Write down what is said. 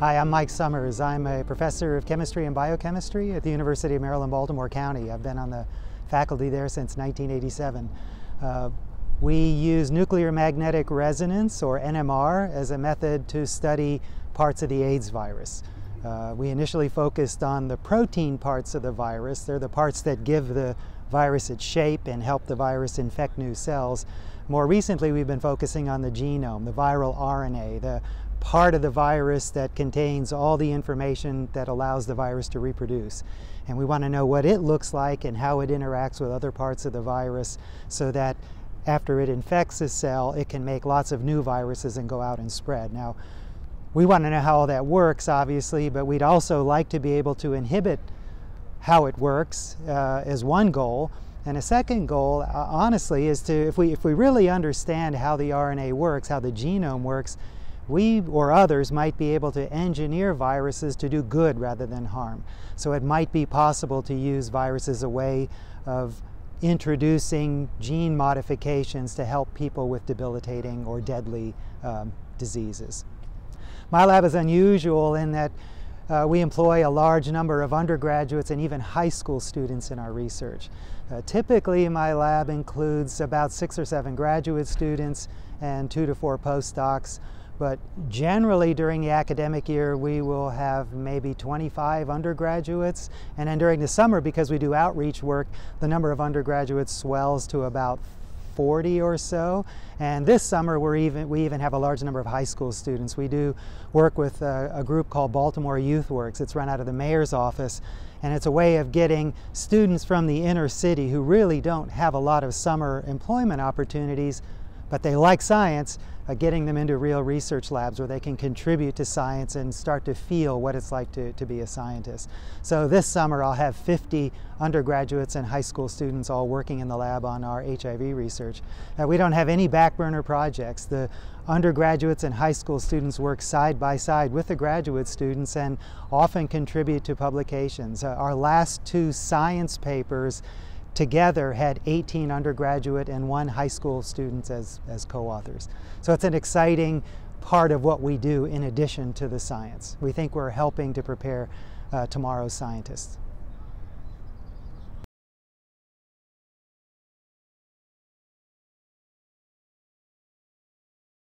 Hi, I'm Mike Summers. I'm a professor of chemistry and biochemistry at the University of Maryland, Baltimore County. I've been on the faculty there since 1987. Uh, we use nuclear magnetic resonance, or NMR, as a method to study parts of the AIDS virus. Uh, we initially focused on the protein parts of the virus. They're the parts that give the virus its shape and help the virus infect new cells. More recently, we've been focusing on the genome, the viral RNA, the part of the virus that contains all the information that allows the virus to reproduce. And we want to know what it looks like and how it interacts with other parts of the virus so that after it infects a cell, it can make lots of new viruses and go out and spread. Now, we want to know how all that works, obviously, but we'd also like to be able to inhibit how it works uh, as one goal. And a second goal, uh, honestly, is to, if we, if we really understand how the RNA works, how the genome works, we or others might be able to engineer viruses to do good rather than harm. So it might be possible to use viruses as a way of introducing gene modifications to help people with debilitating or deadly um, diseases. My lab is unusual in that uh, we employ a large number of undergraduates and even high school students in our research. Uh, typically, my lab includes about six or seven graduate students and two to four postdocs. But generally during the academic year, we will have maybe 25 undergraduates. And then during the summer, because we do outreach work, the number of undergraduates swells to about 40 or so. And this summer, we're even, we even have a large number of high school students. We do work with a, a group called Baltimore Youth Works. It's run out of the mayor's office. And it's a way of getting students from the inner city who really don't have a lot of summer employment opportunities but they like science, uh, getting them into real research labs where they can contribute to science and start to feel what it's like to, to be a scientist. So this summer I'll have 50 undergraduates and high school students all working in the lab on our HIV research. Uh, we don't have any backburner projects. The undergraduates and high school students work side by side with the graduate students and often contribute to publications. Uh, our last two science papers together had 18 undergraduate and one high school students as, as co-authors. So it's an exciting part of what we do in addition to the science. We think we're helping to prepare uh, tomorrow's scientists.